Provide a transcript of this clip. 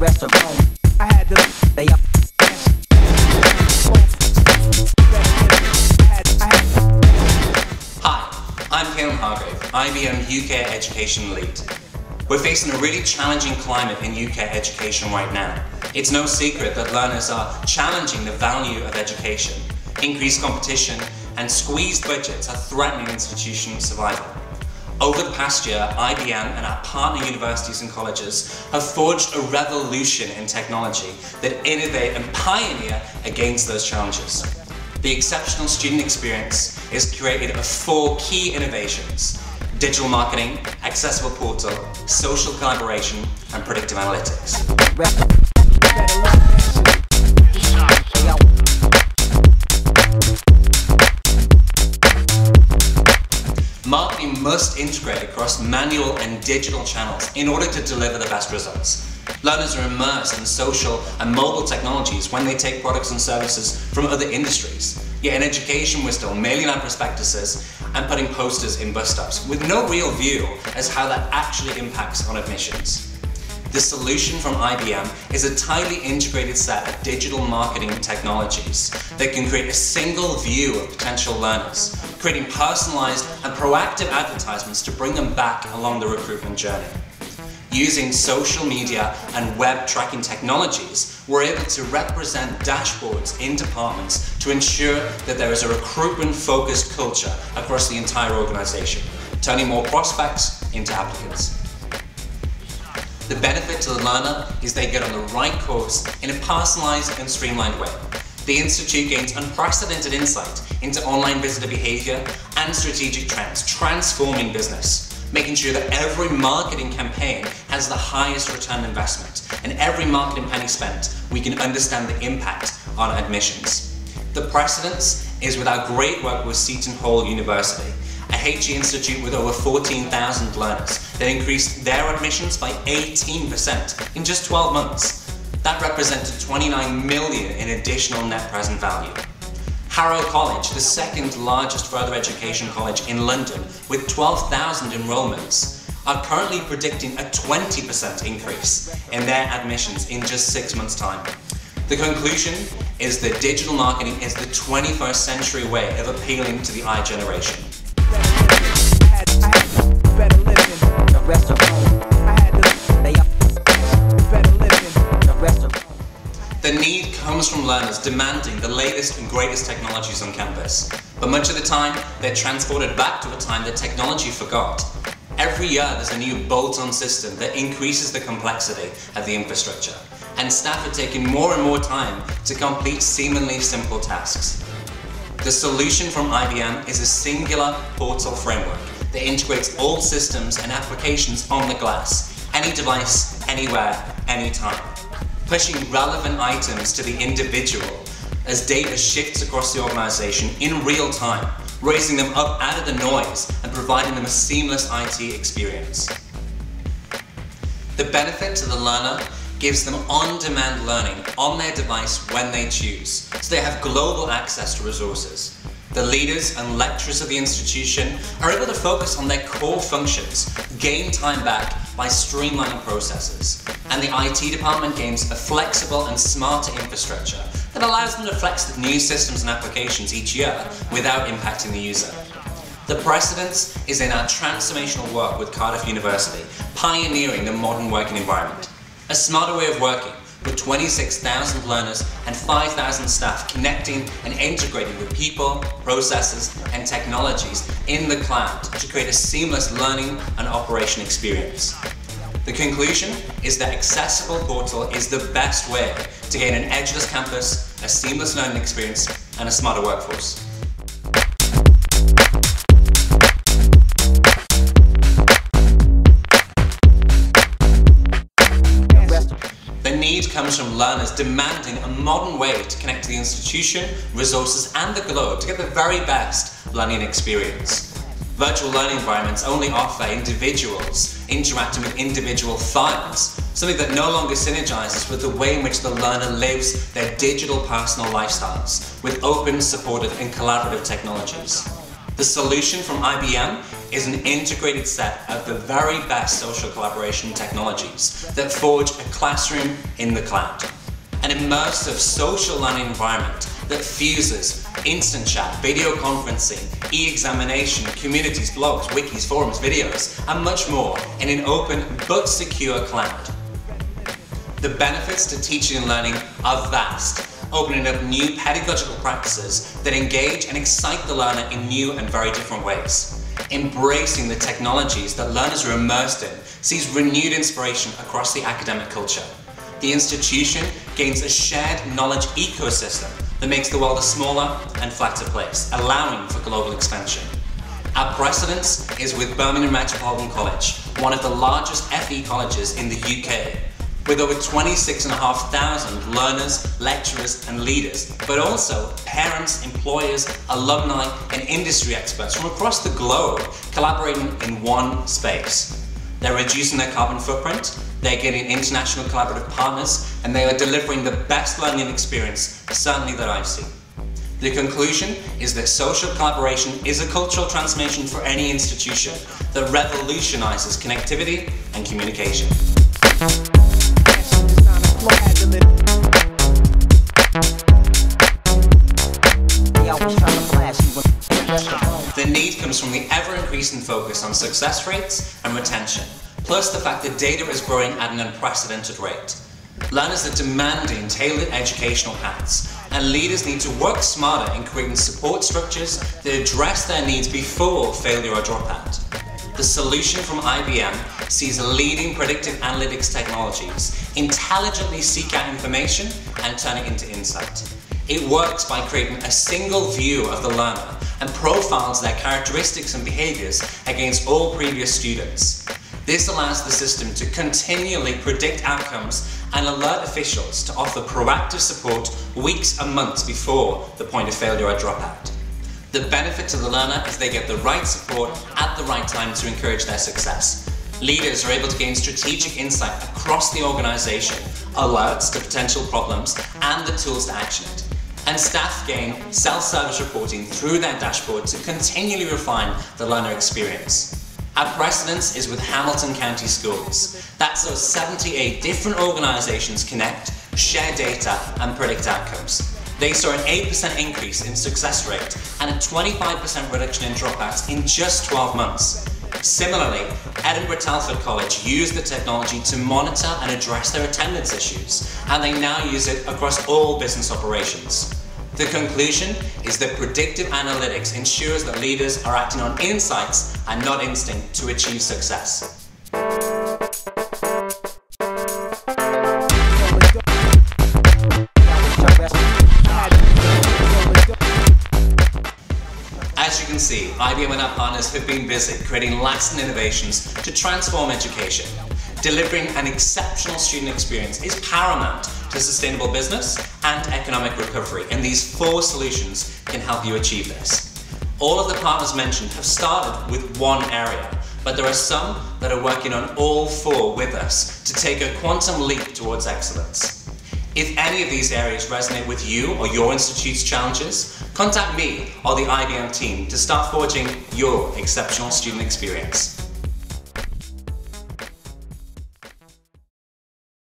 I had to they up. Hi, I'm Cailean Hargrave, IBM UK Education Lead. We're facing a really challenging climate in UK education right now. It's no secret that learners are challenging the value of education. Increased competition and squeezed budgets are threatening institution survival. Over the past year, IBM and our partner universities and colleges have forged a revolution in technology that innovate and pioneer against those challenges. The exceptional student experience is created of four key innovations. Digital marketing, accessible portal, social collaboration, and predictive analytics. Marketing must integrate across manual and digital channels in order to deliver the best results. Learners are immersed in social and mobile technologies when they take products and services from other industries. Yet in education, we're still mailing out prospectuses and putting posters in bus stops with no real view as how that actually impacts on admissions. The solution from IBM is a tightly integrated set of digital marketing technologies that can create a single view of potential learners, creating personalized and proactive advertisements to bring them back along the recruitment journey. Using social media and web tracking technologies, we're able to represent dashboards in departments to ensure that there is a recruitment-focused culture across the entire organisation, turning more prospects into applicants. The benefit to the learner is they get on the right course in a personalised and streamlined way. The Institute gains unprecedented insight into online visitor behaviour and strategic trends, transforming business, making sure that every marketing campaign has the highest return investment, and every marketing penny spent, we can understand the impact on admissions. The precedence is with our great work with Seton Hall University, a HE institute with over 14,000 learners that increased their admissions by 18% in just 12 months. That represented 29 million in additional net present value. Harrow College, the second largest further education college in London with 12,000 enrolments, are currently predicting a 20% increase in their admissions in just six months' time. The conclusion is that digital marketing is the 21st century way of appealing to the I generation. The need comes from learners demanding the latest and greatest technologies on campus. But much of the time, they're transported back to a time that technology forgot. Every year, there's a new bolt-on system that increases the complexity of the infrastructure. And staff are taking more and more time to complete seemingly simple tasks. The solution from IBM is a singular portal framework that integrates all systems and applications on the glass, any device, anywhere, anytime, pushing relevant items to the individual as data shifts across the organization in real time, raising them up out of the noise and providing them a seamless IT experience. The benefit to the learner gives them on-demand learning on their device when they choose, so they have global access to resources. The leaders and lecturers of the institution are able to focus on their core functions, gain time back by streamlining processes, and the IT department gains a flexible and smarter infrastructure that allows them to flex the new systems and applications each year without impacting the user. The precedence is in our transformational work with Cardiff University, pioneering the modern working environment. A smarter way of working, with 26,000 learners and 5,000 staff connecting and integrating with people, processes and technologies in the cloud to create a seamless learning and operation experience. The conclusion is that Accessible Portal is the best way to gain an edgeless campus, a seamless learning experience and a smarter workforce. Comes from learners demanding a modern way to connect to the institution, resources and the globe to get the very best learning experience. Virtual learning environments only offer individuals interacting with individual files, something that no longer synergizes with the way in which the learner lives their digital personal lifestyles with open, supportive and collaborative technologies. The solution from IBM is an integrated set of the very best social collaboration technologies that forge a classroom in the cloud. An immersive social learning environment that fuses instant chat, video conferencing, e-examination, communities, blogs, wikis, forums, videos, and much more in an open but secure cloud. The benefits to teaching and learning are vast, opening up new pedagogical practices that engage and excite the learner in new and very different ways. Embracing the technologies that learners are immersed in sees renewed inspiration across the academic culture. The institution gains a shared knowledge ecosystem that makes the world a smaller and flatter place, allowing for global expansion. Our precedence is with Birmingham Metropolitan College, one of the largest FE colleges in the UK, with over 26,500 learners, lecturers and leaders, but also parents, employers, alumni and industry experts from across the globe collaborating in one space. They're reducing their carbon footprint, they're getting international collaborative partners, and they are delivering the best learning experience, certainly that I've seen. The conclusion is that social collaboration is a cultural transformation for any institution that revolutionizes connectivity and communication. Comes from the ever-increasing focus on success rates and retention, plus the fact that data is growing at an unprecedented rate. Learners are demanding tailored educational paths, and leaders need to work smarter in creating support structures that address their needs before failure or dropout. The solution from IBM sees leading predictive analytics technologies intelligently seek out information and turn it into insight. It works by creating a single view of the learner and profiles their characteristics and behaviours against all previous students. This allows the system to continually predict outcomes and alert officials to offer proactive support weeks and months before the point of failure or dropout. The benefit to the learner is they get the right support at the right time to encourage their success. Leaders are able to gain strategic insight across the organisation, alerts to potential problems and the tools to action it and staff gain self-service reporting through their dashboard to continually refine the learner experience. Our precedence is with Hamilton County Schools. That's so 78 different organisations connect, share data and predict outcomes. They saw an 8% increase in success rate and a 25% reduction in dropouts in just 12 months. Similarly, Edinburgh Telford College used the technology to monitor and address their attendance issues, and they now use it across all business operations. The conclusion is that predictive analytics ensures that leaders are acting on insights and not instinct to achieve success. As you can see, IBM and our partners have been busy creating lasting innovations to transform education. Delivering an exceptional student experience is paramount to sustainable business and economic recovery, and these four solutions can help you achieve this. All of the partners mentioned have started with one area, but there are some that are working on all four with us to take a quantum leap towards excellence. If any of these areas resonate with you or your institute's challenges, contact me or the IBM team to start forging your exceptional student experience.